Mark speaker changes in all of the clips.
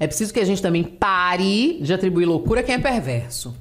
Speaker 1: É preciso que a gente também pare de atribuir loucura a quem é perverso.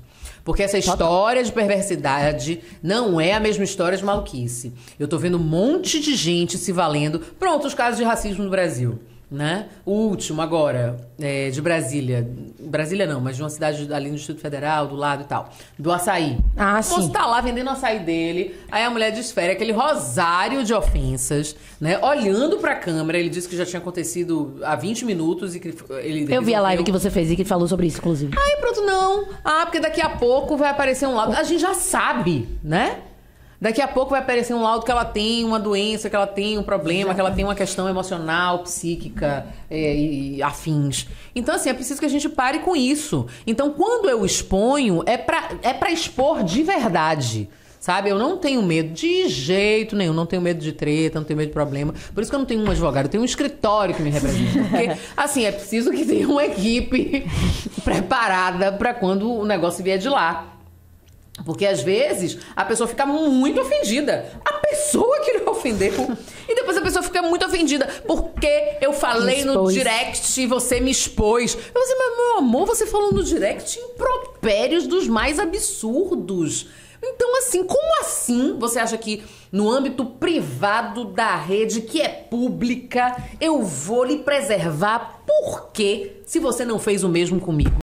Speaker 1: Porque essa história de perversidade não é a mesma história de maluquice. Eu tô vendo um monte de gente se valendo. Pronto, os casos de racismo no Brasil né? O último agora, é, de Brasília. Brasília não, mas de uma cidade ali no Distrito Federal, do lado e tal. Do açaí.
Speaker 2: Ah,
Speaker 1: o moço
Speaker 2: sim.
Speaker 1: tá lá vendendo açaí dele. Aí a mulher desfere aquele rosário de ofensas, né? Olhando pra câmera, ele disse que já tinha acontecido há 20 minutos e que ele.
Speaker 2: Eu vi a live que você fez e que falou sobre isso, inclusive.
Speaker 1: Aí pronto, não. Ah, porque daqui a pouco vai aparecer um laudo. A gente já sabe, né? Daqui a pouco vai aparecer um laudo que ela tem uma doença, que ela tem um problema, que ela tem uma questão emocional, psíquica é, e, afins. Então, assim, é preciso que a gente pare com isso. Então, quando eu exponho, é pra, é pra expor de verdade. Sabe? Eu não tenho medo de jeito nenhum. Não tenho medo de treta, não tenho medo de problema. Por isso que eu não tenho um advogado, eu tenho um escritório que me representa. Porque, assim, é preciso que tenha uma equipe preparada pra quando o negócio vier de lá. Porque às vezes a pessoa fica muito ofendida. A pessoa que lhe ofendeu. E depois a pessoa fica muito ofendida. Porque eu falei no direct e você me expôs. Eu falei, assim, mas meu amor, você falou no direct impropérios dos mais absurdos. Então, assim, como assim você acha que no âmbito privado da rede, que é pública, eu vou lhe preservar? Por quê? Se você não fez o mesmo comigo?